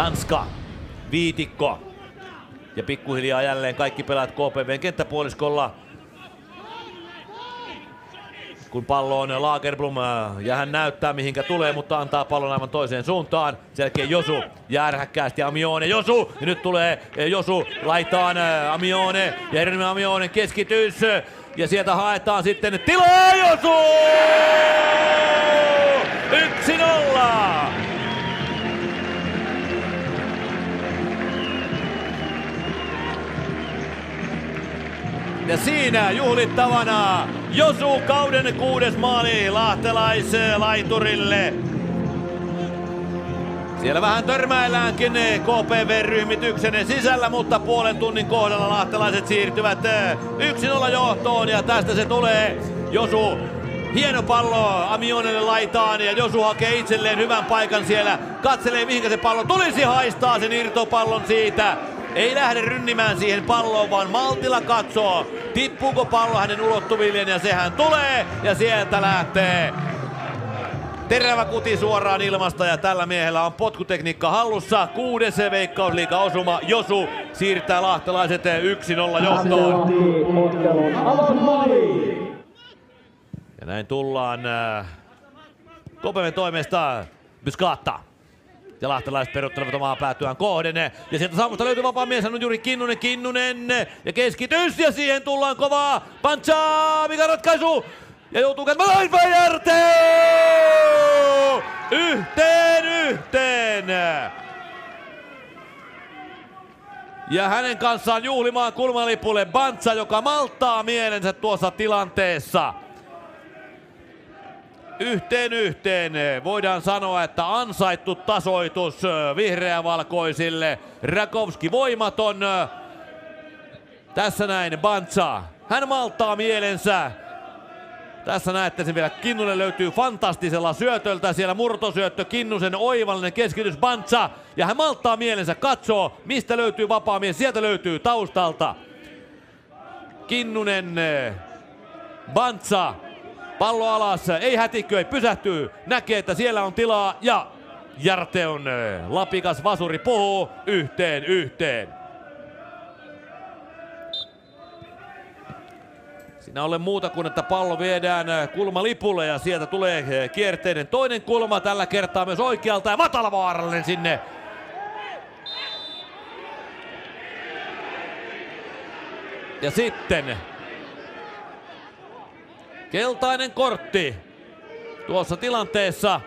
Tanska, viitikko. Ja pikkuhiljaa jälleen kaikki pelaat KPVn kenttäpuoliskolla. Kun pallo on Lagerblom ja hän näyttää mihinkä tulee, mutta antaa pallon aivan toiseen suuntaan. Selkeä Josu ja ärhäkkäästi Amione. Josu! Ja nyt tulee Josu laitaan Amione. Ja Erinomainen Amione keskitys. Ja sieltä haetaan sitten tilaa Josu! 1-0! Ja siinä juhlittavana Josu kauden kuudes maali lahtelaislaiturille. Siellä vähän törmäilläänkin KPV-ryhmityksen sisällä, mutta puolen tunnin kohdalla lahtelaiset siirtyvät 1-0 johtoon ja tästä se tulee. Josu Hieno pallo Amionelle laitaan ja Josu hakee itselleen hyvän paikan siellä. Katselee mihinkä se pallo tulisi haistaa sen irtopallon siitä. Ei lähde rynnimään siihen palloon, vaan maltilla katsoo, tippuuko pallo hänen ulottuvilleen ja sehän tulee ja sieltä lähtee Terävä kuti suoraan ilmasta ja tällä miehellä on potkutekniikka hallussa. Kuudes veikkausliiga osuma. Josu siirtää lahtelaiset 1-0 johtoon. Ja näin tullaan äh, Kopeven toimesta Byskatta. Ja lahtelaiset peruttelevat omaa päätyään kohden. Ja sieltä saamusta löytyy vapaa mies, on juuri Kinnunen, Kinnunen. Ja keskitys ja siihen tullaan kovaa. Panchaa, mikä ratkaisu? Ja joutuu käymään Järte! Yhteen, yhteen! Ja hänen kanssaan juhlimaan kulmalipulle Bantsa, joka malttaa mielensä tuossa tilanteessa. Yhteen yhteen voidaan sanoa, että ansaittu tasoitus vihreävalkoisille. Rakowski voimaton. Tässä näin Bantsa. Hän malttaa mielensä. Tässä näette sen vielä. Kinnunen löytyy fantastisella syötöltä. Siellä murtosyöttö Kinnusen oivallinen keskitys Bantsa. Ja hän malttaa mielensä. Katsoo, mistä löytyy vapaa mies. Sieltä löytyy taustalta. Kinnunen, Bantsa, pallo alas, ei hätiköi, pysähtyy, näkee, että siellä on tilaa ja Jarte on lapikas vasuri puhuu yhteen yhteen. Siinä ole muuta kuin, että pallo viedään kulmalipulle ja sieltä tulee kierteinen toinen kulma tällä kertaa myös oikealta ja matalavaarallinen sinne. Ja sitten keltainen kortti tuossa tilanteessa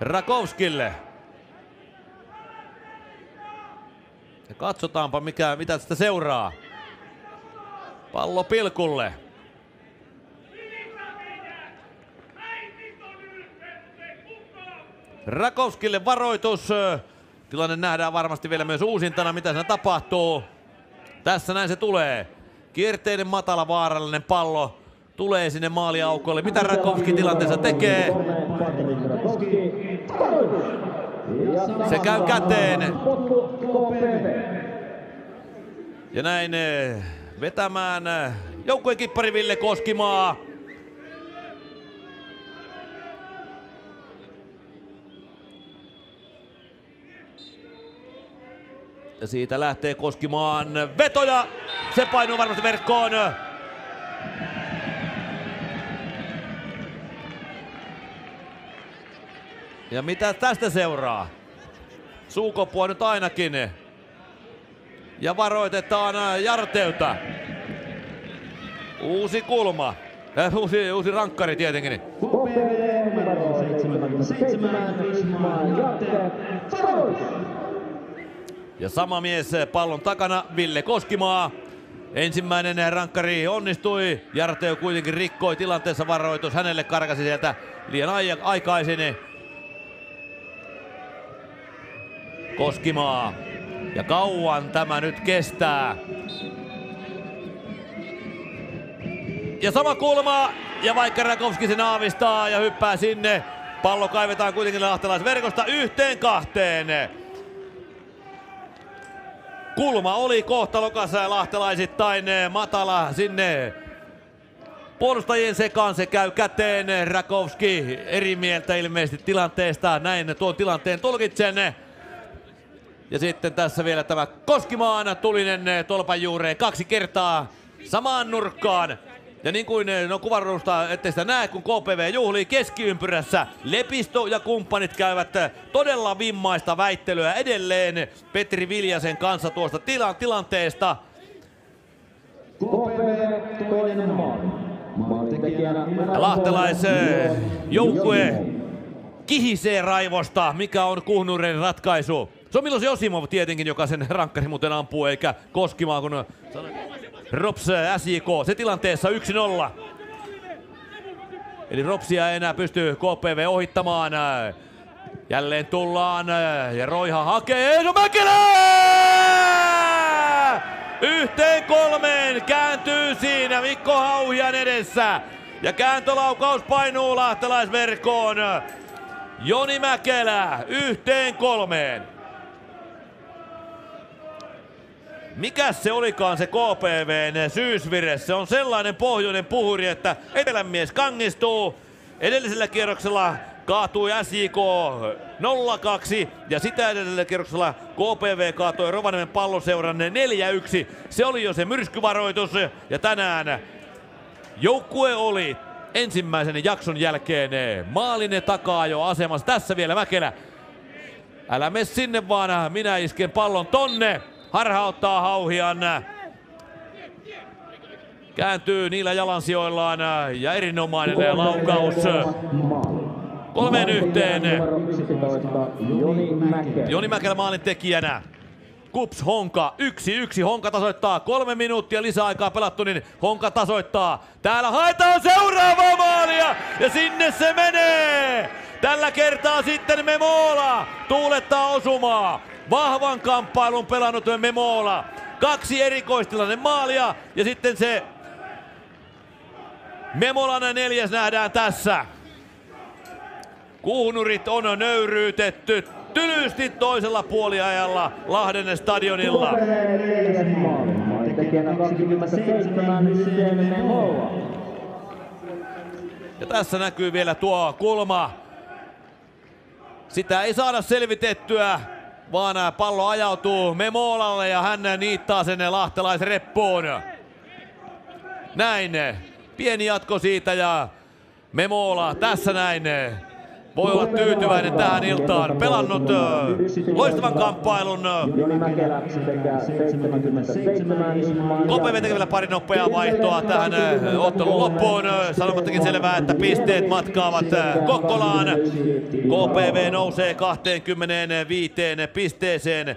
Rakowskille. Ja katsotaanpa mikä, mitä sitä seuraa. Pallo pilkulle. Rakowskille varoitus. Tilanne nähdään varmasti vielä myös uusintana, mitä siinä tapahtuu. Tässä näin se tulee. Kierteinen matala vaarallinen pallo tulee sinne maaliaukolle. Mitä Rakowski tilanteessa tekee? Se käy käteen. Ja näin vetämään joukkueen kippari Ville Koskimaa. Ja siitä lähtee Koskimaan vetoja. Se painuu varmasti verkkoon. Ja mitä tästä seuraa? Suukopua nyt ainakin. Ja varoitetaan Jarteuta. Uusi kulma. Äh, uusi, uusi rankkari tietenkin. Ja sama mies pallon takana, Ville Koskimaa. Ensimmäinen rankkari onnistui. Jarteu kuitenkin rikkoi tilanteessa varoitus. Hänelle karkasi sieltä liian aikaisin. Koskimaa. Ja kauan tämä nyt kestää. Ja sama kulma. Ja vaikka Rakowski sen aavistaa ja hyppää sinne. Pallo kaivetaan kuitenkin lahtelaisverkosta yhteen kahteen. Kulma oli kohtalokas lahtelaisittain matala sinne Puolustajien sekaan se käy käteen. Rakowski eri mieltä ilmeisesti tilanteesta. Näin tuon tilanteen tulkitsen. Ja sitten tässä vielä tämä Koskimaan tulinen tolpan juureen kaksi kertaa samaan nurkkaan. Ja niin kuin no kuvaruusta, ettei sitä näe, kun KPV juhlii keskiympyrässä. Lepisto ja kumppanit käyvät todella vimmaista väittelyä edelleen Petri Viljasen kanssa tuosta tilan, tilanteesta. KPV toinen joukkue kihisee raivosta, mikä on Kuhnuren ratkaisu. Se on Milos Josimov tietenkin, joka sen rankkari muuten ampuu, eikä Koskimaa, kun Rops SJK. Se tilanteessa 1-0. Eli Ropsia ei enää pysty KPV ohittamaan. Jälleen tullaan ja Roiha hakee Eino Mäkelä! Yhteen kolmeen kääntyy siinä Mikko Hauhian edessä. Ja kääntölaukaus painuu lahtelaisverkkoon. Joni Mäkelä yhteen kolmeen. Mikä se olikaan se KPVn syysvire? Se on sellainen pohjoinen puhuri, että etelämies kangistuu. Edellisellä kierroksella kaatui SJK 0-2 ja sitä edellisellä kierroksella KPV kaatui Rovaniemen palloseuran 4-1. Se oli jo se myrskyvaroitus ja tänään joukkue oli ensimmäisen jakson jälkeen maalinen takaa jo asemassa. Tässä vielä Mäkelä. Älä mene sinne vaan, minä isken pallon tonne harhauttaa Hauhian. Kääntyy niillä jalansijoillaan ja erinomainen laukaus. Kolmeen yhteen. Joni Mäkelä maalin tekijänä. Kups Honka, yksi yksi, Honka tasoittaa, kolme minuuttia lisäaikaa pelattu, niin Honka tasoittaa. Täällä haetaan seuraavaa maalia ja sinne se menee! Tällä kertaa sitten Memola tuulettaa osumaa. Vahvan kamppailun pelannut Memola. Kaksi erikoistilanne maalia ja sitten se Memolan neljäs nähdään tässä. Kuhnurit on nöyryytetty tylysti toisella puoliajalla Lahden stadionilla. Ja tässä näkyy vielä tuo kulma. Sitä ei saada selvitettyä vaan pallo ajautuu Memolalle ja hän niittaa sen lahtelaisreppuun. Näin. Pieni jatko siitä ja Memola tässä näin voi olla tyytyväinen tähän iltaan. Pelannut loistavan kamppailun. KPV tekee vielä pari nopeaa vaihtoa tähän ottelun loppuun. Sanomattakin selvää, että pisteet matkaavat Kokkolaan. KPV nousee 25 pisteeseen.